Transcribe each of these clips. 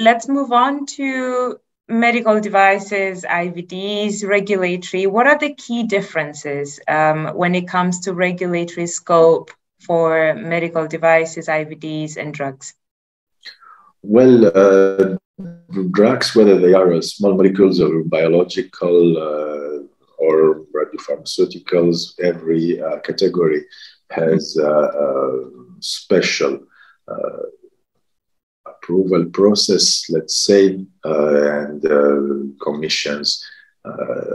let's move on to medical devices, IVDs, regulatory. What are the key differences um, when it comes to regulatory scope for medical devices, IVDs, and drugs? Well, uh, drugs, whether they are small molecules or biological uh, or radiopharmaceuticals, every uh, category has special uh, approval process, let's say, uh, and uh, commissions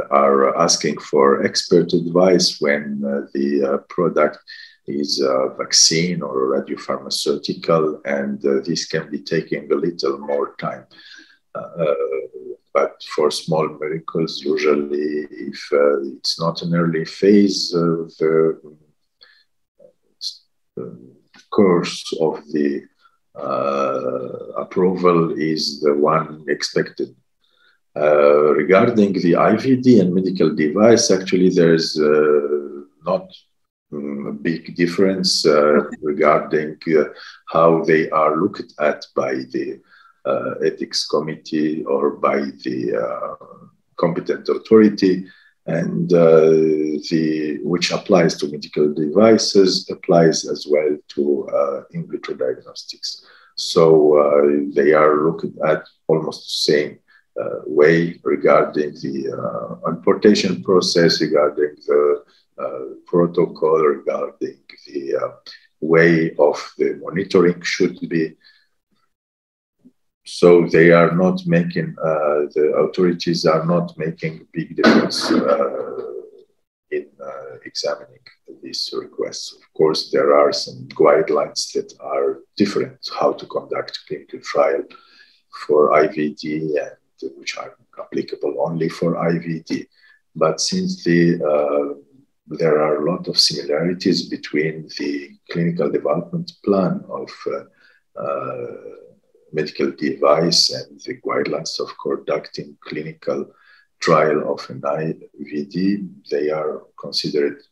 are asking for expert advice when the product is a vaccine or a radiopharmaceutical, and uh, this can be taking a little more time. Uh, but for small molecules, usually, if uh, it's not an early phase, the, the course of the uh, approval is the one expected. Uh, regarding the IVD and medical device, actually, there's uh, not um, a big difference regarding how they are looked at by the ethics committee or by the competent authority and uh, the which applies to medical devices applies as well to uh, in vitro diagnostics. So uh, they are looked at almost the same uh, way regarding the uh, importation process, regarding the uh, protocol, regarding the way of the monitoring should be so they are not making uh, the authorities are not making big difference uh, in uh, examining these requests. Of course, there are some guidelines that are different how to conduct clinical trial for IVD and which are applicable only for IVD. But since the uh, there are a lot of similarities between the clinical development plan of uh, uh, medical device and the guidelines of conducting clinical trial of an IVD, they are considered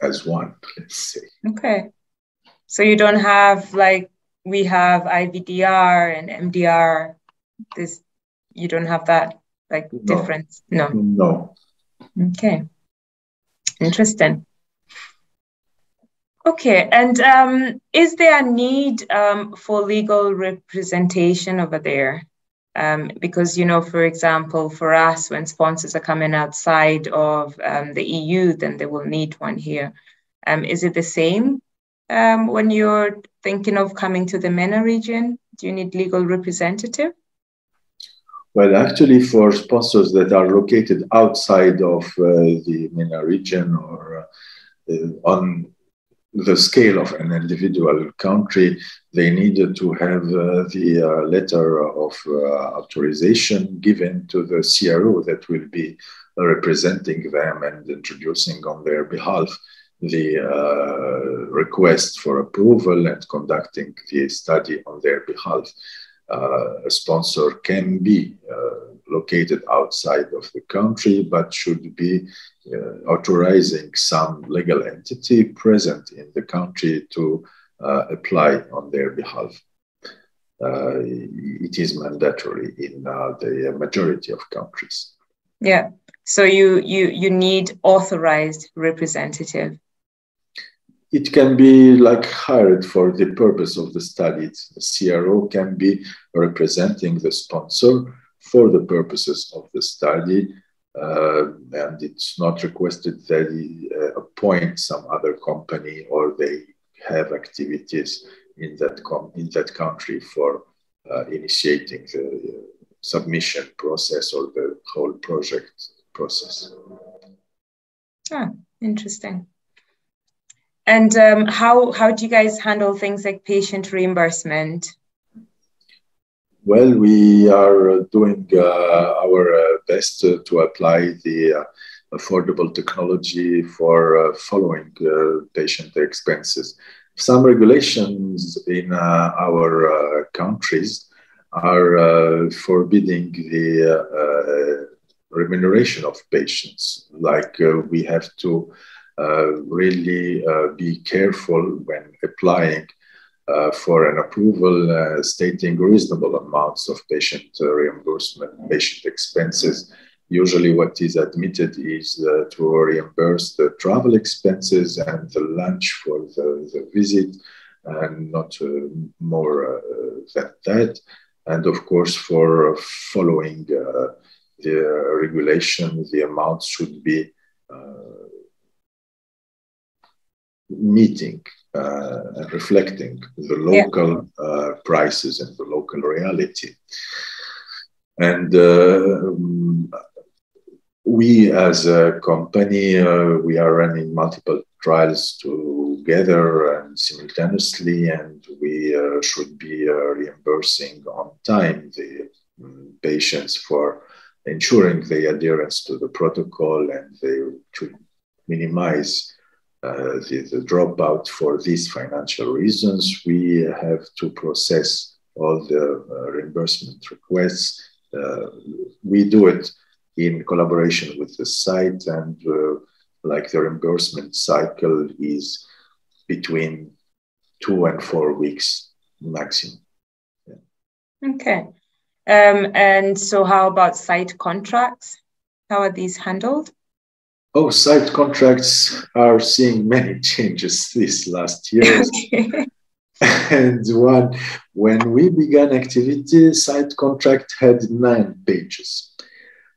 as one, let's say. Okay. So you don't have like we have IVDR and MDR. This you don't have that like no. difference. No. No. Okay. Interesting. Okay, and um, is there a need um, for legal representation over there? Um, because, you know, for example, for us, when sponsors are coming outside of um, the EU, then they will need one here. Um, is it the same um, when you're thinking of coming to the MENA region? Do you need legal representative? Well, actually, for sponsors that are located outside of uh, the MENA region or uh, on the scale of an individual country, they needed to have uh, the uh, letter of uh, authorization given to the CRO that will be representing them and introducing on their behalf the uh, request for approval and conducting the study on their behalf. Uh, a sponsor can be uh, located outside of the country, but should be uh, authorizing some legal entity present in the country to uh, apply on their behalf. Uh, it is mandatory in uh, the majority of countries. Yeah. So you you you need authorized representative. It can be like hired for the purpose of the study. The CRO can be representing the sponsor for the purposes of the study. Uh, and it's not requested that they uh, appoint some other company or they have activities in that com- in that country for uh, initiating the submission process or the whole project process. Ah, interesting. And um, how how do you guys handle things like patient reimbursement? Well, we are doing uh, our uh, best to apply the uh, affordable technology for following patient expenses. Some regulations in our countries are forbidding the remuneration of patients. Like uh, we have to uh, really uh, be careful when applying uh, for an approval uh, stating reasonable amounts of patient uh, reimbursement, patient expenses. Usually, what is admitted is uh, to reimburse the travel expenses and the lunch for the, the visit, and not uh, more than that. And of course, for following the regulation, the amounts should be meeting uh, and reflecting the local yeah. uh, prices and the local reality. And uh, we, as a company, uh, we are running multiple trials together and simultaneously, and we uh, should be uh, reimbursing on time the um, patients for ensuring the adherence to the protocol and they should minimize the, the, dropout for these financial reasons. We have to process all the uh, reimbursement requests. Uh, we do it in collaboration with the site, and uh, like the reimbursement cycle is between two and four weeks maximum. Yeah. Okay. Um, and so, how about site contracts? How are these handled? Oh, site contracts are seeing many changes this last year. and one, when we began activity, site contract had nine pages.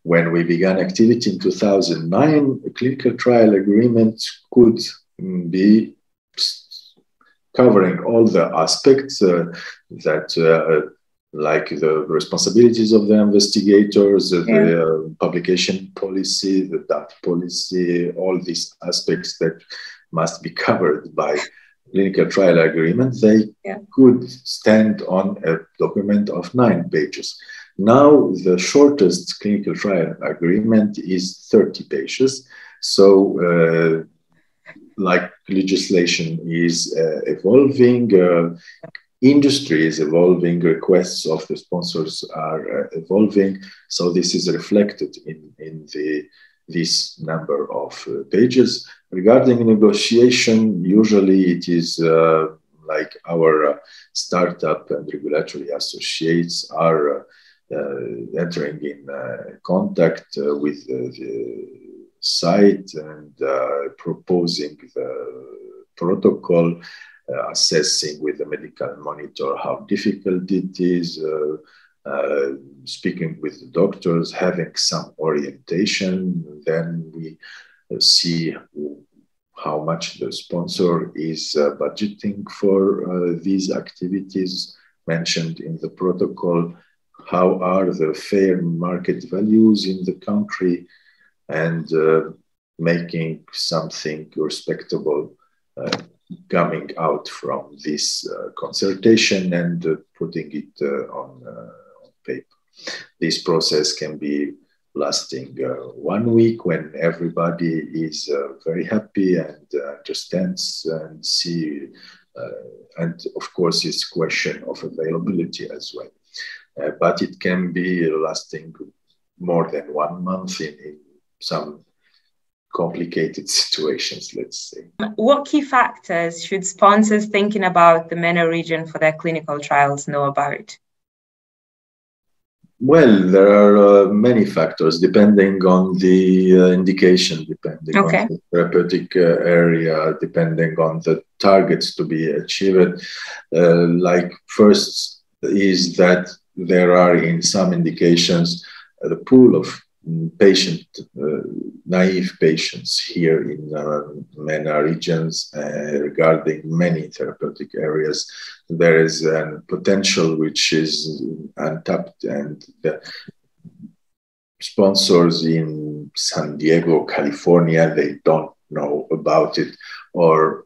When we began activity in 2009, a clinical trial agreement could be covering all the aspects uh, that uh, like the responsibilities of the investigators, yeah. the publication policy, the data policy, all these aspects that must be covered by clinical trial agreement, they yeah. could stand on a document of nine pages. Now, the shortest clinical trial agreement is 30 pages. So, uh, like legislation is uh, evolving, uh, industry is evolving, requests of the sponsors are uh, evolving. So this is reflected in, in the this number of uh, pages. Regarding negotiation, usually it is uh, like our uh, startup and regulatory associates are uh, uh, entering in contact with the site and proposing the protocol uh, assessing with the medical monitor how difficult it is, uh, uh, speaking with the doctors, having some orientation. Then we see how much the sponsor is uh, budgeting for uh, these activities mentioned in the protocol. How are the fair market values in the country and uh, making something respectable coming out from this uh, consultation and uh, putting it uh, on, on, paper. This process can be lasting one week when everybody is very happy and understands and see and of course it's question of availability as well uh, but it can be lasting more than one month in, in some complicated situations, let's say. What key factors should sponsors thinking about the MENA region for their clinical trials know about? Well, there are uh, many factors depending on the uh, indication, depending okay. on the therapeutic uh, area, depending on the targets to be achieved. Uh, like, first is that there are in some indications the pool of patient, uh, naive patients here in uh, MENA regions uh, regarding many therapeutic areas. There is a potential which is untapped, and the sponsors in San Diego, California, they don't know about it, or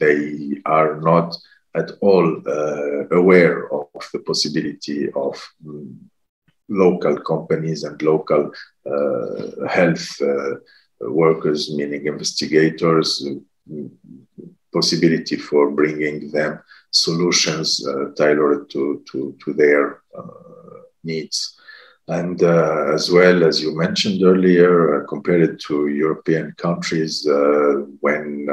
they are not at all uh, aware of the possibility of local companies and local uh, health uh, workers, meaning investigators, possibility for bringing them solutions uh, tailored to, to, to their needs. And uh, as well as you mentioned earlier, uh, compared to European countries, uh, when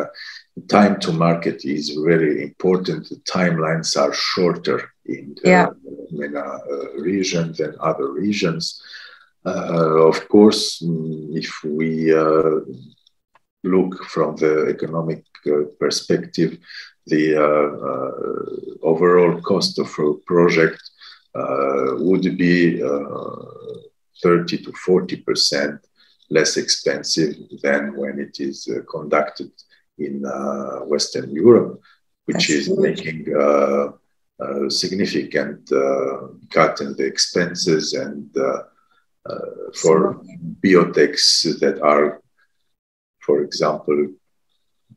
time to market is very important, the timelines are shorter in the yeah. MENA uh, region than other regions. Uh, of course, mm, if we look from the economic uh, perspective, the uh, uh, overall cost of a project would be 30 to 40 percent less expensive than when it is conducted in Western Europe, which is making a significant uh, cut in the expenses and uh, uh, for biotechs that are for example,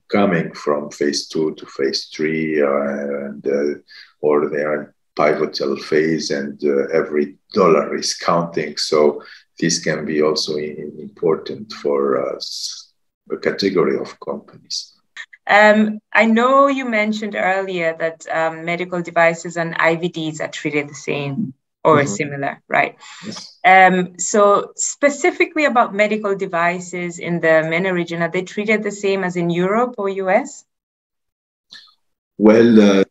coming from phase two to phase three, uh, and uh, or they are in pivotal phase, and uh, every dollar is counting. So this can be also important for a category of companies. Um, I know you mentioned earlier that um, medical devices and IVDs are treated the same or mm-hmm. similar, right? Yes. Um, so specifically about medical devices in the MENA region, are they treated the same as in Europe or US? Well, uh,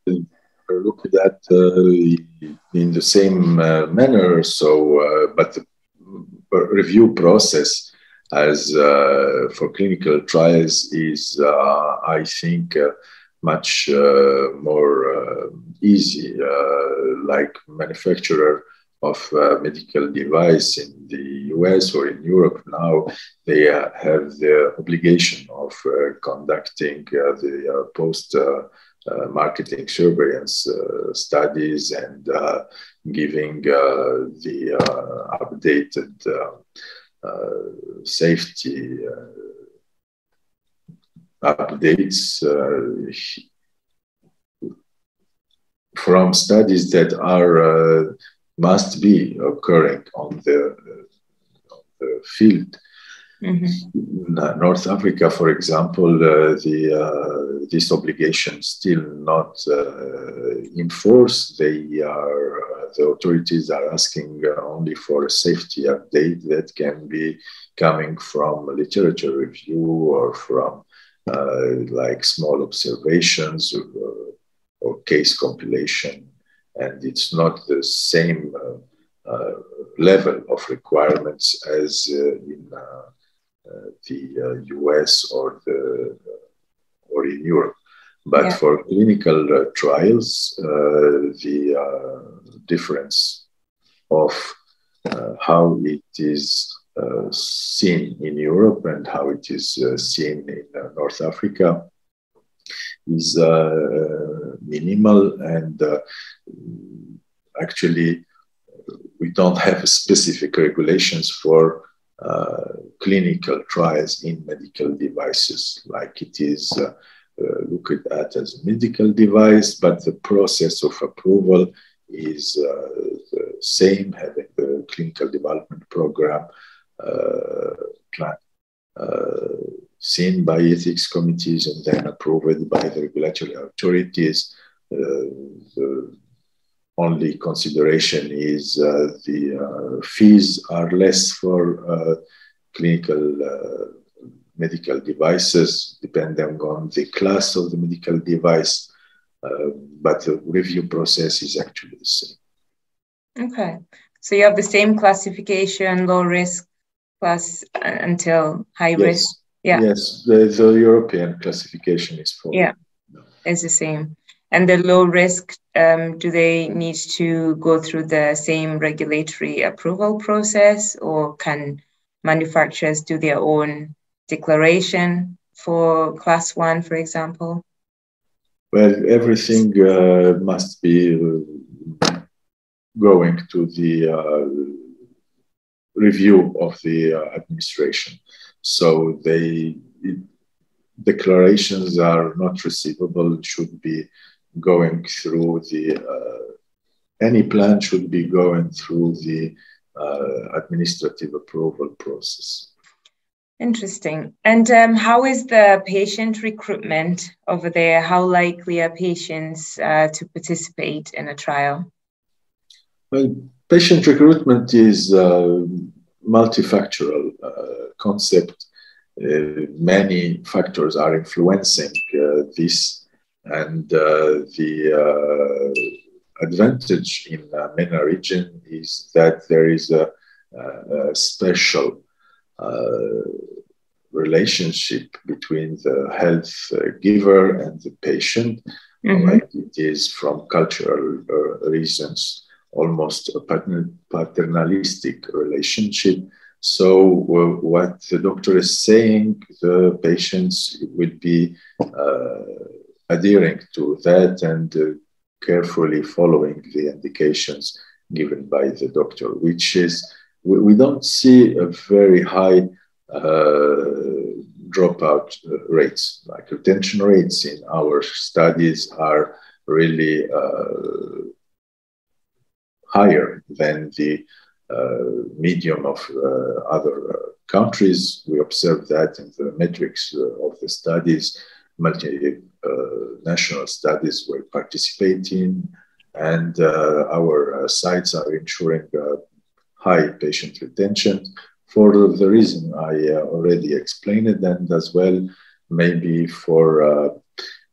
look at that uh, in the same uh, manner. So, uh, but the review process as uh, for clinical trials is, uh, I think, uh, much uh, more uh, easy, uh, like manufacturer of uh, medical device in the US or in Europe now, they have the obligation of conducting the post marketing surveillance studies and giving the updated safety updates uh, from studies that are uh, must be occurring on the, uh, the field. Mm-hmm. North Africa, for example, uh, the uh, this obligation still not uh, in force. They are the authorities are asking only for a safety update that can be coming from literature review or from uh, like small observations or, uh, or, case compilation. And it's not the same uh, level of requirements as in the US or, the, or in Europe. But yeah. for clinical uh, trials, uh, the uh, difference of how it is uh, seen in Europe and how it is uh, seen in uh, North Africa is minimal and actually we don't have specific regulations for uh, clinical trials in medical devices like it is uh, uh, looked at as a medical device, but the process of approval is the same, having the clinical development program uh, plan uh, seen by ethics committees and then approved by the regulatory authorities. Uh, the only consideration is the fees are less for clinical medical devices, depending on the class of the medical device, uh, but the review process is actually the same. Okay. So you have the same classification, low risk, plus uh, until high yes. risk. Yeah. Yes, the, the European classification is for. Yeah, it's the same. And the low risk, um, do they need to go through the same regulatory approval process, or can manufacturers do their own declaration for class one, for example? Well, everything uh, must be going to the uh, review of the uh, administration. So they it, declarations are not receivable. Should be going through the uh, any plan should be going through the uh, administrative approval process. Interesting. And um, how is the patient recruitment over there? How likely are patients uh, to participate in a trial? Well, patient recruitment is a multifactorial uh, concept. Uh, many factors are influencing uh, this, and uh, the advantage in the MENA region is that there is a, a special relationship between the health giver and the patient, mm-hmm. like it is from cultural uh, reasons, almost a paternalistic relationship. So, uh, what the doctor is saying, the patients would be uh, adhering to that and uh, carefully following the indications given by the doctor, which is, we, we don't see a very high uh, dropout rates. Like retention rates in our studies are really uh, higher than the uh, medium of uh, other uh, countries. We observe that in the metrics uh, of the studies, multinational studies we participate in, and our sites are ensuring high patient retention for the reason I uh, already explained it, and as well maybe for uh,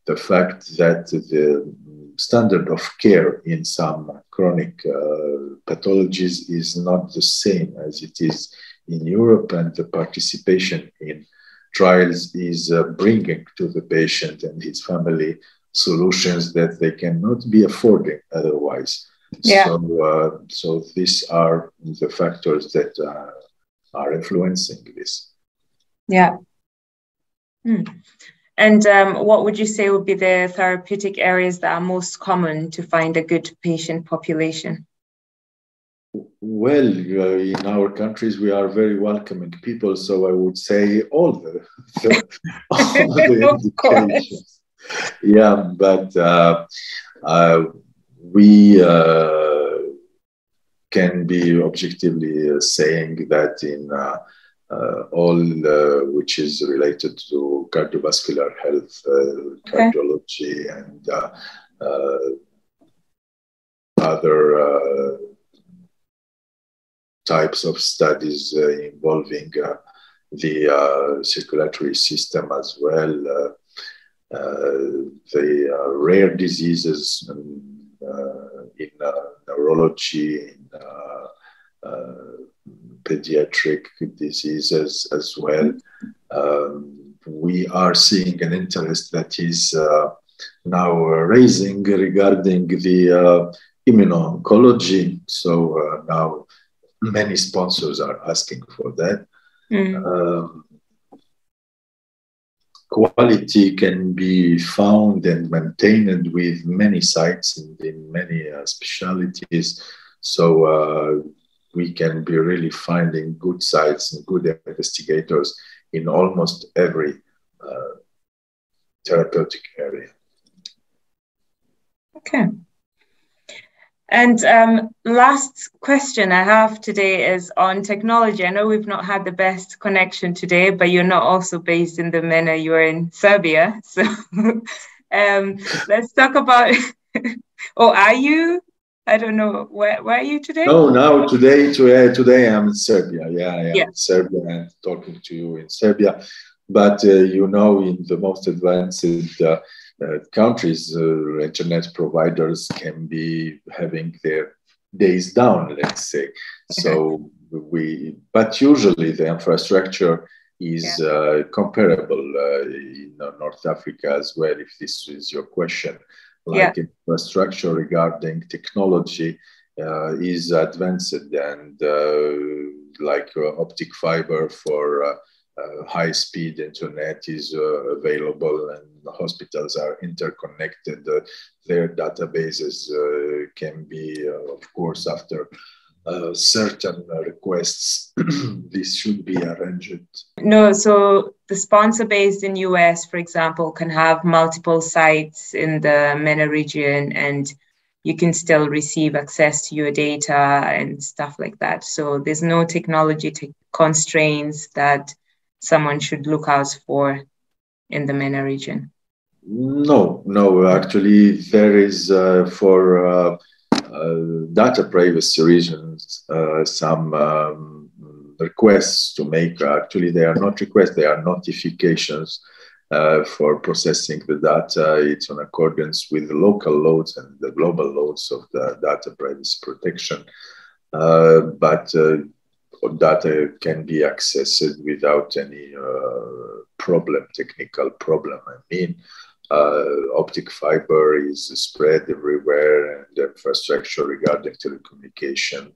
the fact that the standard of care in some chronic uh, pathologies is not the same as it is in Europe, and the participation in trials is uh, bringing to the patient and his family solutions that they cannot be affording otherwise. Yeah. So, uh, so these are the factors that uh, are influencing this. Yeah. Hmm. And um, what would you say would be the therapeutic areas that are most common to find a good patient population? Well, uh, in our countries, we are very welcoming people, so I would say all the, the, all the indications. Yeah, but uh, uh, we uh, can be objectively uh, saying that in uh, uh, all which is related to cardiovascular health, cardiology, and other types of studies involving the circulatory system as well. Uh, the uh, rare diseases um, uh, in neurology, in pediatric diseases as well. Um, we are seeing an interest that is uh, now raising regarding the uh, immuno-oncology. So uh, now many sponsors are asking for that. Mm. Um, quality can be found and maintained with many sites in, in many uh, specialities. So uh, we can be really finding good sites and good investigators in almost every uh, therapeutic area. Okay. And um, last question I have today is on technology. I know we've not had the best connection today, but you're not also based in the MENA, you're in Serbia. So um, let's talk about, or are you? I don't know. Where, where are you today? No, now today, today, today I'm in Serbia. Yeah, I am yeah. in Serbia and talking to you in Serbia. But uh, you know, in the most advanced uh, uh, countries, uh, internet providers can be having their days down, let's say. So we, but usually the infrastructure is yeah. uh, comparable uh, in North Africa as well. If this is your question, like yeah. infrastructure regarding technology uh, is advanced and uh, like optic fiber for uh, high speed internet is uh, available and hospitals are interconnected. Uh, their databases can be, of course, after uh, certain requests this should be arranged no so the sponsor based in us for example can have multiple sites in the MENA region and you can still receive access to your data and stuff like that so there's no technology constraints that someone should look out for in the MENA region? No, no. Actually, there is uh, for uh, data privacy reasons, some um, requests to make. Actually, they are not requests; they are notifications uh, for processing the data. It's in accordance with the local laws and the global laws of the data privacy protection. Uh, but uh, data can be accessed without any uh, problem, technical problem. I mean, uh, optic fiber is spread everywhere, and the infrastructure regarding telecommunication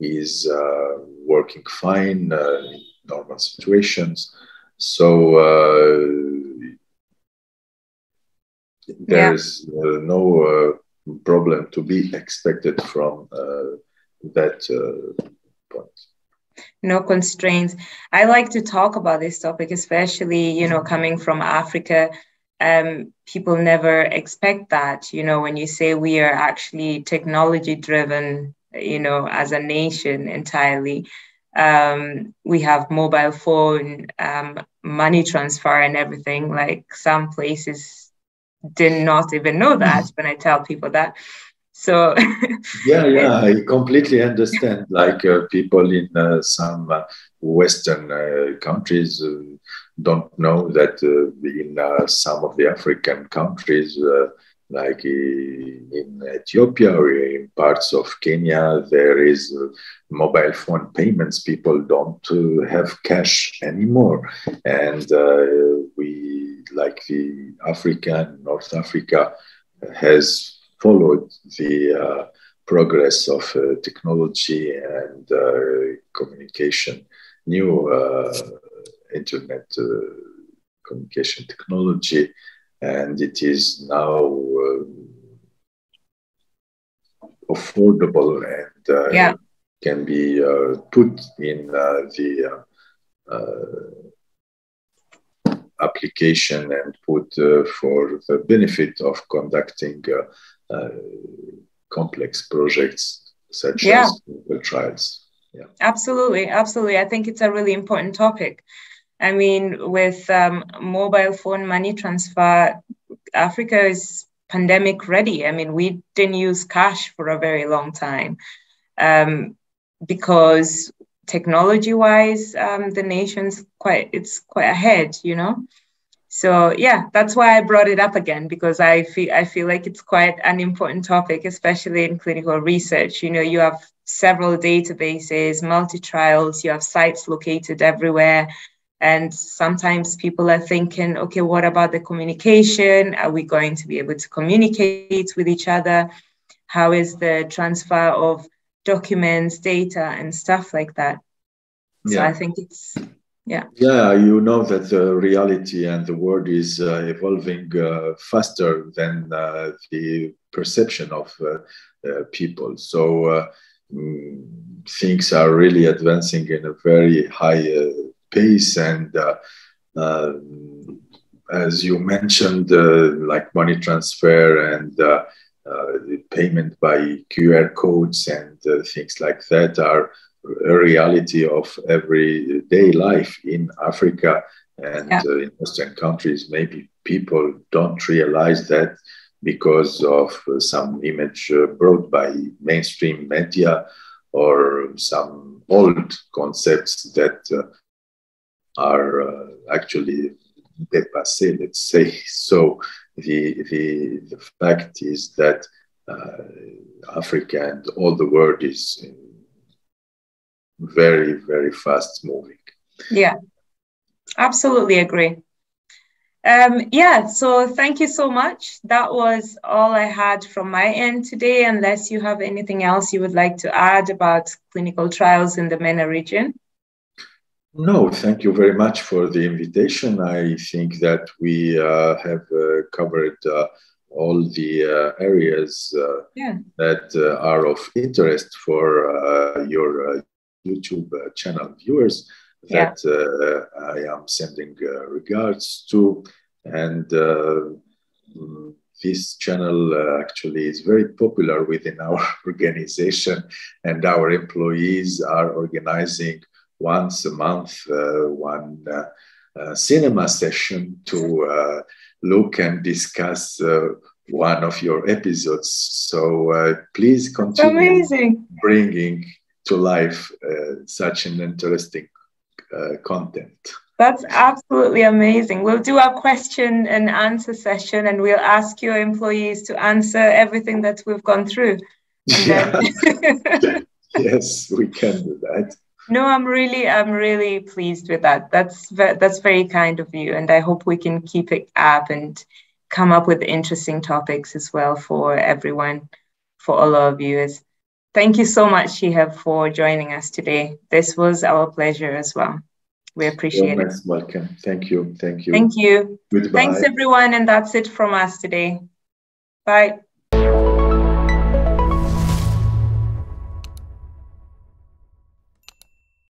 is uh, working fine in normal situations. So there's yeah. uh, no uh, problem to be expected from uh, that no constraints. I like to talk about this topic especially you know coming from africa. Um, people never expect that you know when you say we are actually technology driven you know as a nation entirely. Um, we have mobile phone um, money transfer and everything. Like some places did not even know that when I tell people that. So yeah, yeah, I completely understand. Like uh, people in uh, some uh, Western uh, countries uh, don't know that uh, in some of the African countries, like in Ethiopia or in parts of Kenya, there is mobile phone payments. People don't have cash anymore, and we like the Africa North Africa has followed the uh, progress of uh, technology and uh, communication, new uh, internet uh, communication technology, and it is now um, affordable and yeah. can be put in the application and put uh, for the benefit of conducting uh, complex projects such yeah. as clinical trials. Yeah. Absolutely, absolutely. I think it's a really important topic. I mean, with um, mobile phone money transfer, Africa is pandemic ready. I mean, we didn't use cash for a very long time um, because technology wise um, the nation's quite it's quite ahead you know so yeah that's why i brought it up again because i feel i feel like it's quite an important topic especially in clinical research you know you have several databases multi trials you have sites located everywhere and sometimes people are thinking okay what about the communication are we going to be able to communicate with each other how is the transfer of documents, data, and stuff like that. So. I think it's yeah. Yeah, you know that the reality and the world is uh, evolving uh, faster than uh, the perception of uh, uh, people. So uh, mm, things are really advancing in a very high pace and. As you mentioned, like money transfer and payment by QR codes and things like that are reality of everyday life in Africa and yeah. uh, in Western countries. Maybe people don't realize that because of uh, some image uh, brought by mainstream media or some old concepts that uh, are actually dépassé, let's say. So the, the, the fact is that uh, Africa and all the world is very, very fast moving. Yeah, absolutely agree. Um, yeah, so thank you so much. That was all I had from my end today, unless you have anything else you would like to add about clinical trials in the MENA region. No, thank you very much for the invitation. I think that we uh, have uh, covered uh, all the uh, areas uh, yeah. that uh, are of interest for your YouTube channel viewers that yeah. I am sending regards to. And mm, this channel actually is very popular within our organization, and our employees are organizing once a month uh, one uh, uh, cinema session to look and discuss one of your episodes. So uh, please continue Amazing. bringing to life uh, such an interesting uh, content. That's absolutely amazing. We'll do our question and answer session and we'll ask your employees to answer everything that we've gone through. Yeah. yes, we can do that. No, I'm really, I'm really pleased with that. That's that's very kind of you, and I hope we can keep it up and come up with interesting topics as well for everyone, for all our viewers. Thank you so much, Chiheb, for joining us today. This was our pleasure as well. We appreciate You're it. welcome. Thank you. Thank you. Thank you. Goodbye. Thanks, everyone. And that's it from us today. Bye.